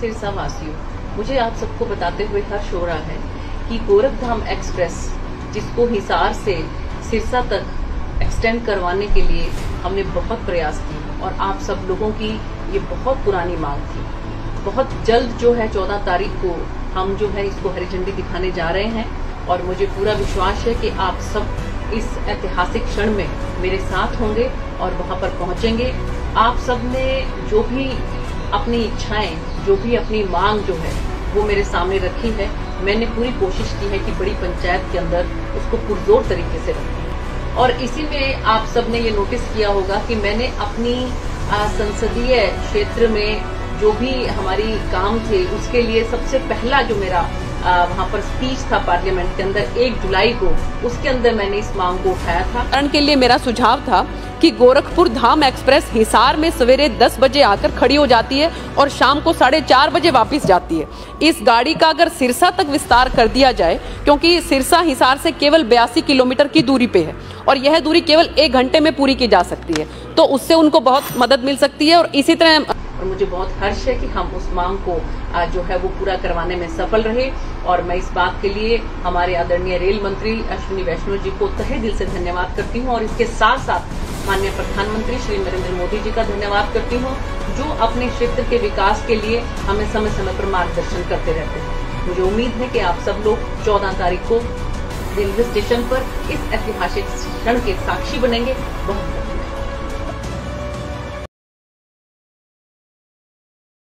सिरसा वासियों, मुझे आप सबको बताते हुए हर्ष हो रहा है कि गोरखधाम एक्सप्रेस, जिसको हिसार से सिरसा तक एक्सटेंड करवाने के लिए हमने बहुत प्रयास किए और आप सब लोगों की ये बहुत पुरानी मांग थी। बहुत जल्द जो है चौदह तारीख को हम जो है इसको हरी झंडी दिखाने जा रहे हैं और मुझे पूरा विश्वास है कि आप सब इस ऐतिहासिक क्षण में मेरे साथ होंगे और वहाँ पर पहुँचेंगे। आप सबने जो भी अपनी इच्छाएँ, जो भी अपनी मांग जो है, वो मेरे सामने रखी है। मैंने पूरी कोशिश की है कि बड़ी पंचायत के अंदर उसको पुरजोर तरीके से रखें। और इसी में आप सबने ये नोटिस किया होगा कि मैंने अपनी संसदीय क्षेत्र में जो भी हमारी काम थे, उसके लिए सबसे पहला जो मेरा वहाँ पर स्पीच था पार्लियामेंट के अंदर, एक जुलाई को, उसके अंदर मैंने इस मांग को उठाया था। के लिए मेरा सुझाव था कि गोरखपुर धाम एक्सप्रेस हिसार में सवेरे 10 बजे आकर खड़ी हो जाती है और शाम को साढ़े चार बजे वापस जाती है। इस गाड़ी का अगर सिरसा तक विस्तार कर दिया जाए, क्योंकि सिरसा हिसार से केवल बयासी किलोमीटर की दूरी पे है और यह दूरी केवल एक घंटे में पूरी की जा सकती है तो उससे उनको बहुत मदद मिल सकती है और इसी तरह और मुझे बहुत हर्ष है कि हम उस मांग को जो है वो पूरा करवाने में सफल रहे और मैं इस बात के लिए हमारे आदरणीय रेल मंत्री अश्विनी वैष्णव जी को तहे दिल से धन्यवाद करती हूँ और इसके साथ साथ माननीय प्रधानमंत्री श्री नरेंद्र मोदी जी का धन्यवाद करती हूँ, जो अपने क्षेत्र के विकास के लिए हमें समय समय पर मार्गदर्शन करते रहते हैं। मुझे उम्मीद है कि आप सब लोग चौदह तारीख को रेलवे स्टेशन पर इस ऐतिहासिक क्षण के साक्षी बनेंगे। बहुत